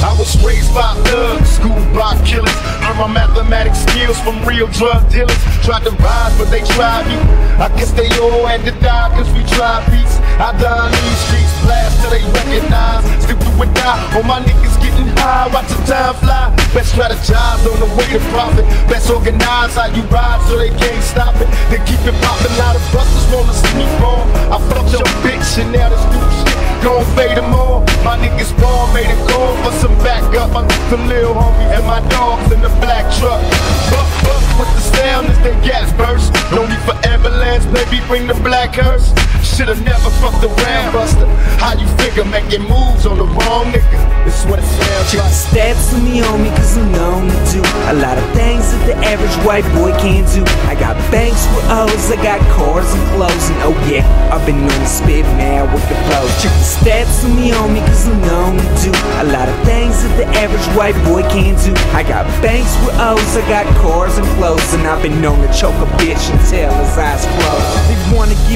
I was raised by thugs, schooled by killers. Learned my mathematics skills from real drug dealers. Tried to rise, but they tried me. I guess they all had to die, cause we tried beats. I die on these streets, blast till they recognize. Stick to a die, all my niggas getting high. Watch the time fly. Best strategize on the way to profit. Best organize how you ride so they can't stop it. They keep it poppin', out of busters wanna see me fall. Niggas born made a call for some backup. I took the little homie and my dogs in the black truck. Buck, buck with the sound as they gas burst. No need for ambulance, baby, bring the black hearse. Should've never fucked around, Buster. How you figure making moves on the wrong nigga? It's what it sounds like. the stats on me, cause I'm known to do a lot of things that the average white boy can't do. I got banks with O's, I got cars and clothes, and oh yeah, I've been on the spit now with the flows. Check the stats on me, homie, cause I'm known to do a lot of things that the average white boy can't do. I got banks with O's, I got cars and clothes, and I've been known to choke a bitch until wanna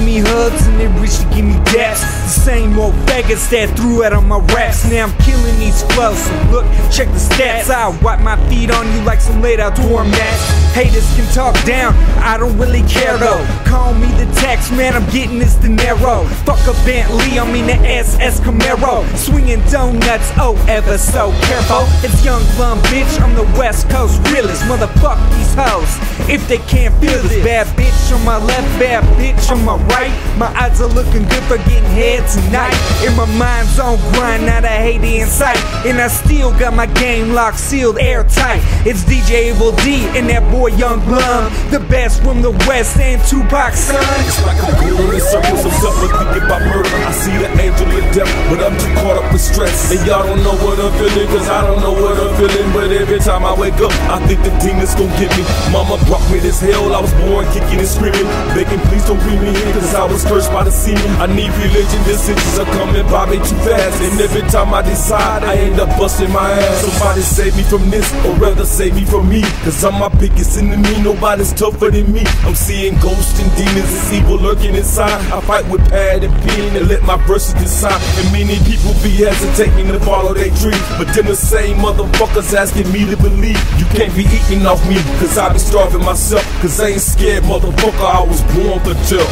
give me hugs and they wish to give me daps. The same old faggots that threw out on my raps. Now I'm killing these flows. So look, check the stats. I wipe my feet on you like some laid out door mats. Haters can talk down, I don't really care though. Call me the tax man, I'm getting this dinero. Fuck a Bentley, I'm in the SS Camaro. Swinging donuts, oh, ever so careful. It's Young Blum, bitch, I'm the West Coast realest. Motherfuck these hoes if they can't feel this. Bad bitch on my left, bad bitch on my right. My odds are looking good for getting head tonight. In my mind's on grind, not a hate in sight. And I still got my game locked, sealed, airtight. It's DJ Evil D and that boy Young Blum. The best from the West and Tupac, son. It's like I'm going in circles, I'm stuck thinking about murder. I see the angel of death, but I'm too caught up with stress. And y'all don't know what I'm feeling, cause I don't know what I'm feeling. But every time I wake up, I think the demons gon' get me. Mama brought me this hell, I was born kicking and screaming. Begging, please don't bring me in, cause I was cursed by the semen. I need religion, decisions are coming by me too fast. And every time I decide, I end up busting my ass. Somebody save me from this, or rather save me from me. Cause I'm my biggest enemy, nobody's tougher than me. I'm seeing ghosts and demons, it's evil lurking inside. I fight with pad and pen and let my verses decide. And many people be hesitating to follow their dreams. But then the same motherfuckers asking me to believe. You can't be eating off me, cause I be starving myself. Cause I ain't scared, motherfucker, I was born to tell.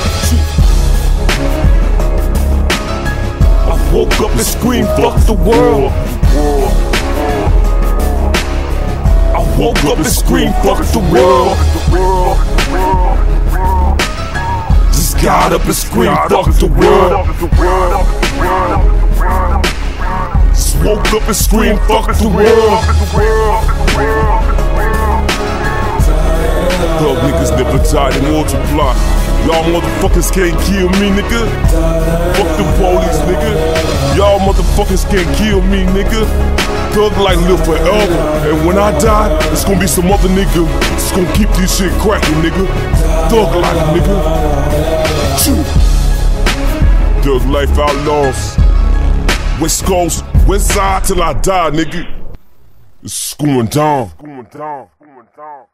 I woke up and screamed, fuck the world. I woke up and screamed, fuck the world. Just got up and screamed, fuck the world. Just woke up and screamed, fuck the world. Thug niggas never die, they multiply. Y'all motherfuckers can't kill me, nigga. Fuck the police, nigga. Y'all motherfuckers can't kill me, nigga. Thug life live forever. And when I die, it's gonna be some other nigga. It's gonna keep this shit cracking, nigga. Thug life, nigga. Choo. Thug life outlaws. West Coast, West Side till I die, nigga. It's going down. Going down. Going down.